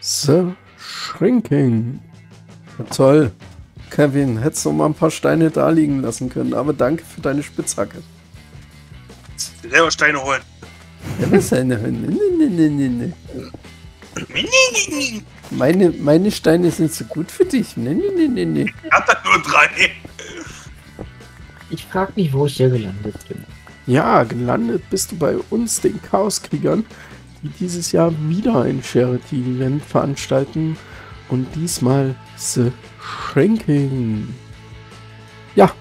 The Shrinking. Ja, toll. Kevin, hättest du mal ein paar Steine da liegen lassen können, aber danke für deine Spitzhacke. Selber Steine holen. Ja, was eine nee, nee, nee, nee, nee. Meine, meine Steine sind so gut für dich. Nee, nee, nee, nee, nee. Ich hab da nur drei. Ich frag mich, wo ich hier gelandet bin. Ja, gelandet bist du bei uns, den Chaoskriegern, die dieses Jahr wieder ein Charity-Event veranstalten und diesmal The Shrinking. Ja,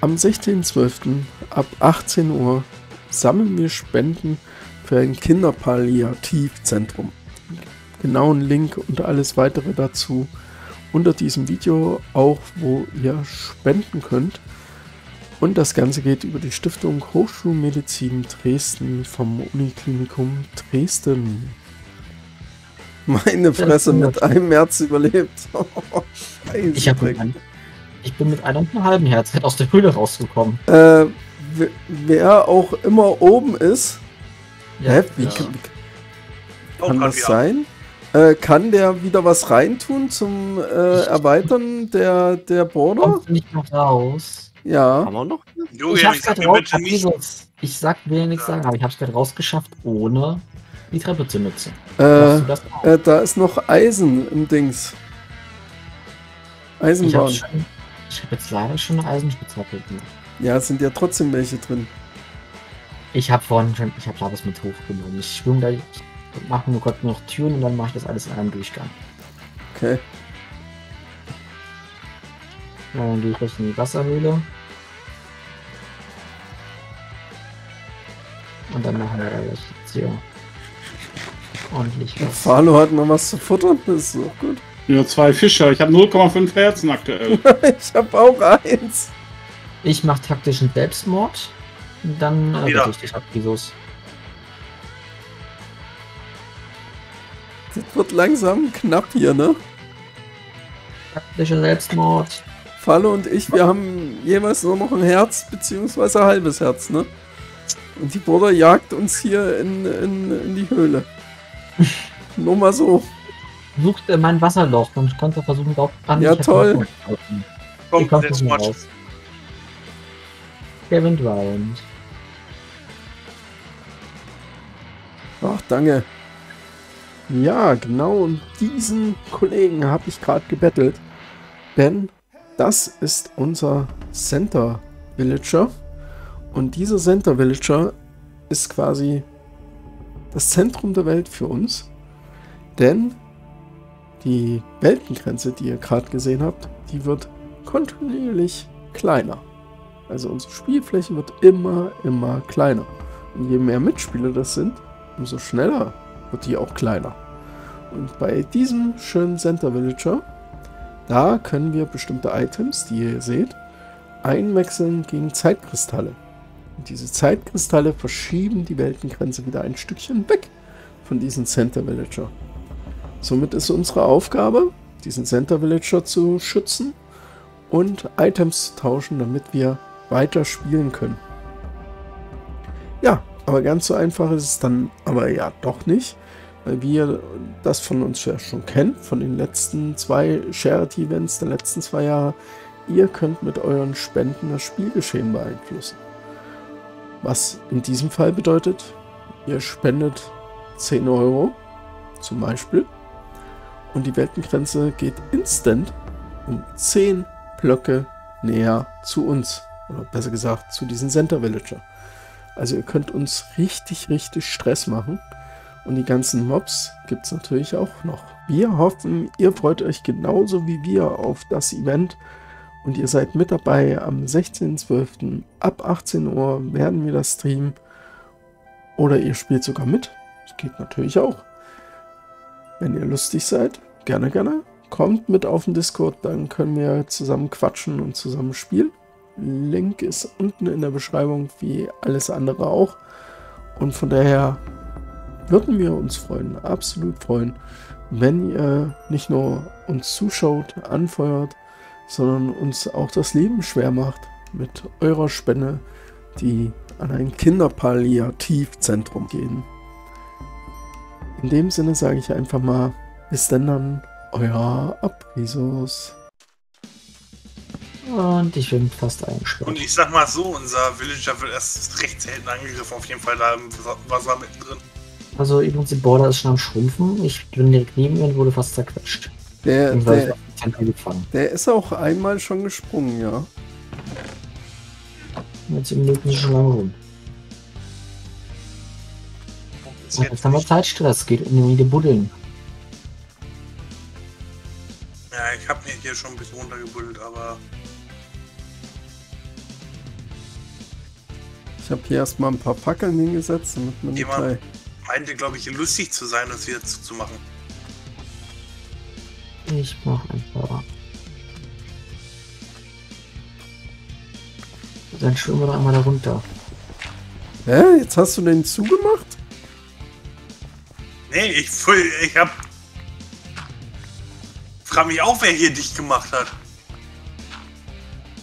am 16.12. ab 18 Uhr sammeln wir Spenden für ein Kinderpalliativzentrum. Genauen Link und alles weitere dazu unter diesem Video, auch wo ihr spenden könnt. Und das Ganze geht über die Stiftung Hochschulmedizin Dresden vom Uniklinikum Dresden. Meine Fresse mit einem Herz überlebt. Scheiße. Ich, hab ein, ich bin mit einem halben Herz aus der Höhle rausgekommen. Äh, wer auch immer oben ist. Ja, Hä? Wie, ja. kann, kann das sein? Äh, kann der wieder was reintun zum äh, Erweitern der, der Border? Kommt nicht noch raus. Ja. Haben wir noch? Jo, ich ja, hab's gerade raus. Ich, ich sag, will ja nichts sagen, aber ich hab's gerade rausgeschafft, ohne die Treppe zu nutzen. Äh, äh, da ist noch Eisen im Dings. Eisenbahn. Ich habe hab jetzt leider schon eine Eisenspitzhacke. Ja, es sind ja trotzdem welche drin. Ich habe vorhin schon, ich habe das mit hochgenommen. Ich schwimme da, ich mache nur kurz noch Türen und dann mache ich das alles in einem Durchgang. Okay. Dann gehe ich gleich in die Wasserhöhle. Und dann machen wir jetzt hier ordentlich was. Falo hat noch was zu futtern, das ist auch gut. Nur zwei Fischer, ich habe 0,5 Herzen aktuell. ich habe auch eins. Ich mache taktischen Selbstmord. Und dann äh, bitte ich dich ab, Jesus. Wird langsam knapp hier, ne? Taktischer Selbstmord. Falle und ich, wir haben jeweils nur noch ein Herz, beziehungsweise ein halbes Herz, ne? Und die Bruder jagt uns hier in, in, in die Höhle. nur mal so. Sucht mein Wasserloch und konnte versuchen, drauf an. Ja, toll. Komm, jetzt raus. Kevin Bryant. Ach, danke. Ja, genau um diesen Kollegen habe ich gerade gebettelt. Denn das ist unser Center Villager. Und dieser Center Villager ist quasi das Zentrum der Welt für uns. Denn die Weltengrenze, die ihr gerade gesehen habt, die wird kontinuierlich kleiner. Also unsere Spielfläche wird immer, immer kleiner. Und je mehr Mitspieler das sind, umso schneller wird die auch kleiner. Und bei diesem schönen Center Villager, da können wir bestimmte Items, die ihr seht, einwechseln gegen Zeitkristalle. Und diese Zeitkristalle verschieben die Weltengrenze wieder ein Stückchen weg von diesem Center Villager. Somit ist unsere Aufgabe, diesen Center Villager zu schützen und Items zu tauschen, damit wir weiter spielen können. Ja, aber ganz so einfach ist es dann aber ja doch nicht, weil wir das von uns ja schon kennt, von den letzten zwei Charity-Events der letzten zwei Jahre. Ihr könnt mit euren Spenden das Spielgeschehen beeinflussen. Was in diesem Fall bedeutet, ihr spendet 10 Euro zum Beispiel und die Weltengrenze geht instant um 10 Blöcke näher zu uns. Oder besser gesagt, zu diesem Center Villager. Also ihr könnt uns richtig, richtig Stress machen. Und die ganzen Mobs gibt es natürlich auch noch. Wir hoffen, ihr freut euch genauso wie wir auf das Event. Und ihr seid mit dabei am 16.12. ab 18 Uhr werden wir das streamen. Oder ihr spielt sogar mit. Das geht natürlich auch. Wenn ihr lustig seid, gerne, gerne. Kommt mit auf den Discord, dann können wir zusammen quatschen und zusammen spielen. Link ist unten in der Beschreibung, wie alles andere auch. Und von daher würden wir uns freuen, absolut freuen, wenn ihr nicht nur uns zuschaut, anfeuert, sondern uns auch das Leben schwer macht mit eurer Spende, die an ein Kinderpalliativzentrum gehen. In dem Sinne sage ich einfach mal Bis denn dann, euer Abrisus. Und ich bin fast eingesperrt. Und ich sag mal so, unser Villager wird erst recht selten angegriffen, auf jeden Fall da im Wasser mittendrin. Also übrigens, die Border ist schon am Schrumpfen. Ich bin direkt neben ihr und wurde fast zerquetscht. Der, der, der ist auch einmal schon gesprungen, ja. Jetzt löten sie schon lange rum. Und jetzt jetzt haben wir Zeitstress. Geht um die Buddeln. Ja, ich hab mir hier schon ein bisschen runtergebuddelt, aber Ich habe hier erstmal ein paar Fackeln hingesetzt, damit man Jemand- gleich... meinte, glaube ich, lustig zu sein, das wieder zuzumachen. Ich mach ein paar. Dann schwimmen wir doch einmal da runter. Hä? Jetzt hast du den zugemacht? Nee, ich, voll- ich hab. Frag mich auch, wer hier dicht gemacht hat.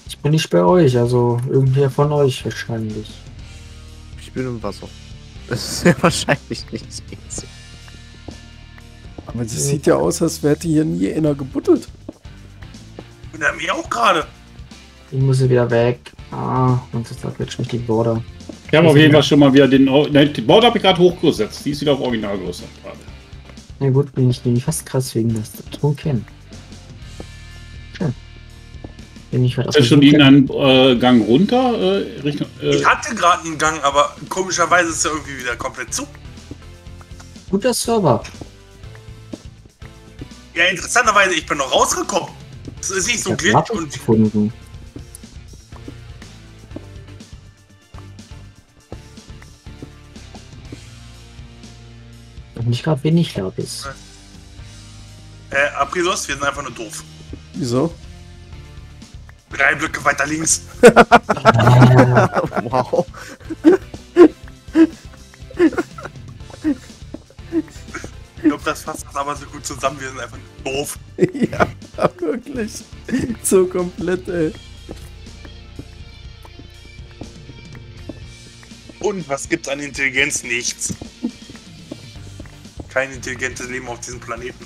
Ich bin nicht bei euch, also irgendwer von euch wahrscheinlich. Bin im Wasser. Das ist ja wahrscheinlich nicht easy. Aber das sieht ja aus, als wäre hier nie einer gebuddelt. Und er mich auch gerade. Ich muss hier wieder weg. Ah, und jetzt quetscht mich die Border. Ich habe auf jeden Fall schon mal wieder den. Or- Ne, die Board habe ich gerade hochgesetzt. Die ist wieder auf Originalgröße gerade. Na gut, bin ich nämlich fast krass wegen des Ton Bin ich aus Ist schon irgendein äh, Gang runter? Äh, Richtung. Äh, Ich hatte gerade einen Gang, aber komischerweise ist er irgendwie wieder komplett zu. Guter Server. Ja, interessanterweise, ich bin noch rausgekommen. Es ist nicht so Ich glitch und gefunden. Und nicht gerade wenig Lapis. äh, Aprisos, wir sind einfach nur doof. Wieso? Drei Blöcke weiter links. Wow. Ich glaube, das fasst das aber so gut zusammen. Wir sind einfach doof. ja, wirklich. So komplett, ey. Und was gibt's an Intelligenz? Nichts. Kein intelligentes Leben auf diesem Planeten.